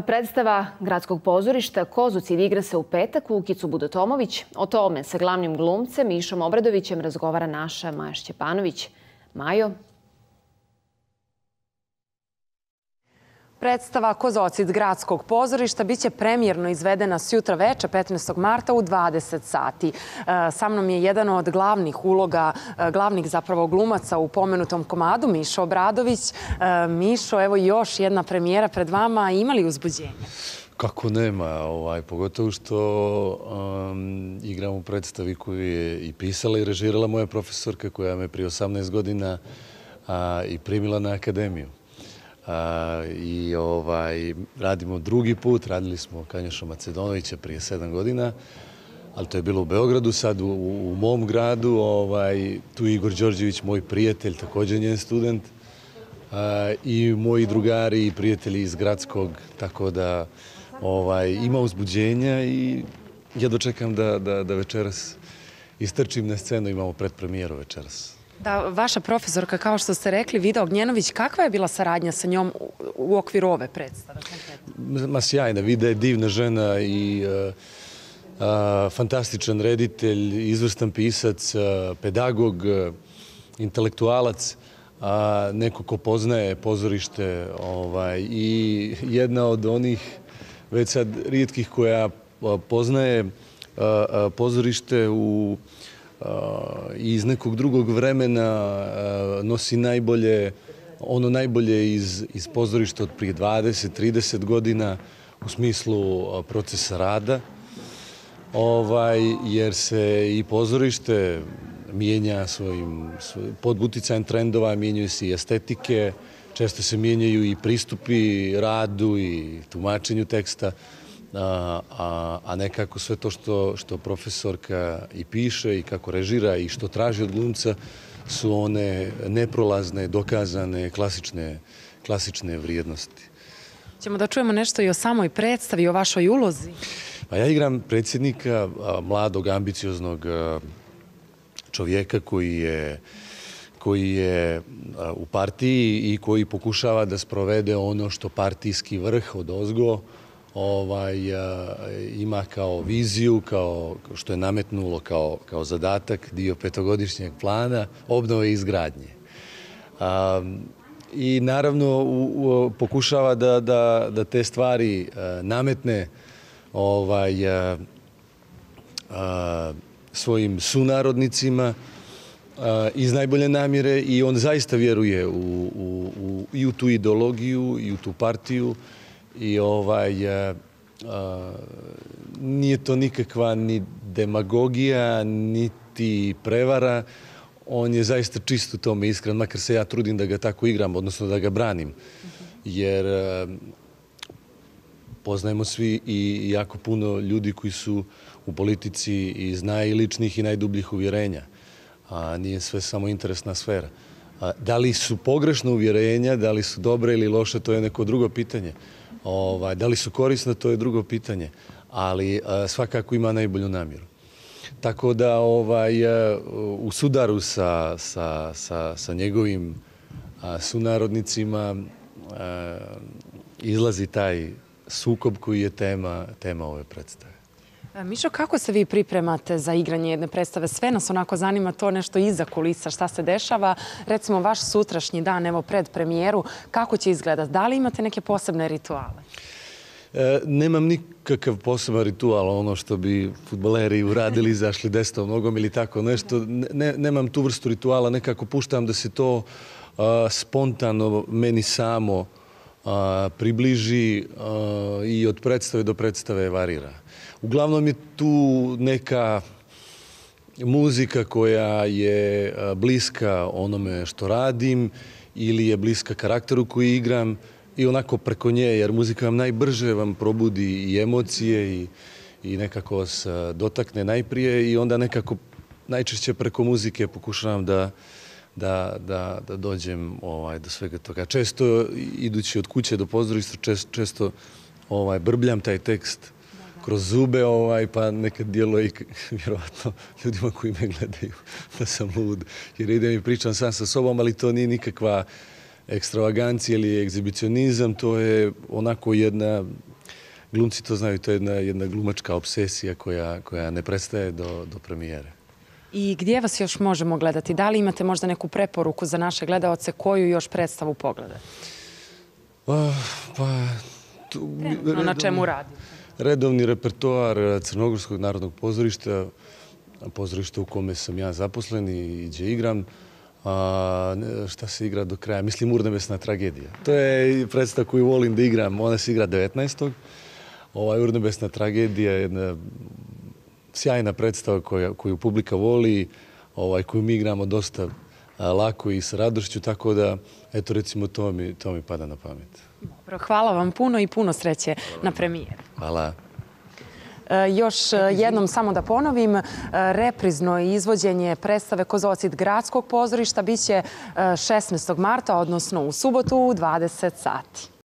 Predstava Gradskog pozorišta Kozucid igra se u petak u Ukicu Budotomović. O tome sa glavnim glumcem Mišom Obradovićem razgovara naša Maja Šćepanović. Majo, Predstava Kozocid gradskog pozorišta biće premijerno izvedena s jutra večer 15. marta u 20 sati. E, sa mnom je jedan od glavnih uloga, e, glavnih zapravo glumaca u pomenutom komadu, Mišo Obradović. E, Mišo, evo još jedna premijera pred vama. Ima li uzbuđenja? Kako nema, ovaj, pogotovo što um, igram u predstavi koju je i pisala i režirala moja profesorka koja me prije 18 godina i primila na akademiju i ovaj, radimo drugi put, radili smo Kanjoša Macedonovića prije sedam godina, ali to je bilo u Beogradu, sad u, mom gradu, ovaj, tu je Igor Đorđević, moj prijatelj, također njen student, i moji drugari i prijatelji iz gradskog, tako da ovaj, ima uzbuđenja i ja dočekam da, da, da večeras istrčim na scenu, imamo predpremijeru večeras. Da, vaša profesorka, kao što ste rekli, Vida Ognjenović, kakva je bila saradnja sa njom u okviru ove predstave? Ma sjajna, Vida je divna žena i e, fantastičan reditelj, izvrstan pisac, e, pedagog, e, intelektualac, neko ko poznaje pozorište ovaj, i jedna od onih već sad rijetkih koja poznaje pozorište u iz nekog drugog vremena nosi najbolje, ono najbolje iz, pozorišta od prije 20-30 godina u smislu procesa rada, ovaj, jer se i pozorište mijenja svojim, pod trendova, mijenjaju se i estetike, često se mijenjaju i pristupi radu i tumačenju teksta a, nekako sve to što, što profesorka i piše i kako režira i što traži od glumca su one neprolazne, dokazane, klasične, klasične vrijednosti. Ćemo da čujemo nešto i o samoj predstavi, o vašoj ulozi. Pa ja igram predsjednika mladog, ambicioznog čovjeka koji je koji je u partiji i koji pokušava da sprovede ono što partijski vrh od ozgo ovaj, ima kao viziju, kao što je nametnulo kao, kao zadatak dio petogodišnjeg plana obnove i izgradnje. I naravno pokušava da, da, da te stvari nametne ovaj, svojim sunarodnicima iz najbolje namjere i on zaista vjeruje u, u, i u tu ideologiju i u tu partiju i ovaj, e, nije to nikakva ni demagogija, niti prevara. On je zaista čist u tome iskren, makar se ja trudim da ga tako igram, odnosno da ga branim. Jer e, poznajemo svi i jako puno ljudi koji su u politici iz najličnih i najdubljih uvjerenja. A nije sve samo interesna sfera. Da li su pogrešna uvjerenja, da li su dobre ili loše, to je neko drugo pitanje. Ovaj, da li su korisne, to je drugo pitanje, ali e, svakako ima najbolju namjeru. Tako da ovaj, e, u sudaru sa, sa, sa, sa njegovim sunarodnicima e, izlazi taj sukob koji je tema, tema ove predstave. E, Mišo, kako se vi pripremate za igranje jedne predstave? Sve nas onako zanima to nešto iza kulisa, šta se dešava. Recimo, vaš sutrašnji dan, evo pred premijeru, kako će izgledati? Da li imate neke posebne rituale? E, nemam nikakav poseban ritual, ono što bi futboleri uradili, izašli desnom nogom ili tako nešto. nemam tu vrstu rituala, nekako puštam da se to spontano meni samo približi i od predstave do predstave varira. Uglavnom je tu neka muzika koja je bliska onome što radim ili je bliska karakteru koji igram i onako preko nje, jer muzika vam najbrže vam probudi i emocije i, i nekako vas dotakne najprije i onda nekako najčešće preko muzike pokušavam da, da, da, da dođem ovaj, do svega toga. Često idući od kuće do pozorišta, često, ovaj, brbljam taj tekst kroz zube, ovaj, pa nekad djeluje i vjerovatno ljudima koji me gledaju da sam lud. Jer idem i pričam sam sa sobom, ali to nije nikakva ekstravagancija ili egzibicionizam, to je onako jedna, glumci to znaju, to je jedna, jedna glumačka obsesija koja, koja ne prestaje do, do premijere. I gdje vas još možemo gledati? Da li imate možda neku preporuku za naše gledaoce koju još predstavu pogledati? Pa, pa tu, na čemu radite? redovni repertoar Crnogorskog narodnog pozorišta, pozorište u kome sam ja zaposlen i gdje igram. A, šta se igra do kraja? Mislim, Urnebesna tragedija. To je i predstava koju volim da igram. Ona se igra 19. Ovaj Urnebesna tragedija je jedna sjajna predstava koja, koju publika voli, ovaj, koju mi igramo dosta lako i sa radošću, tako da, eto, recimo, to mi, to mi pada na pamet. Dobro, hvala vam puno i puno sreće na premijeri. Hvala. E, Još e, jednom samo da ponovim, e, reprizno izvođenje predstave Kozocit gradskog pozorišta biće e, 16. marta, odnosno u subotu u 20 sati.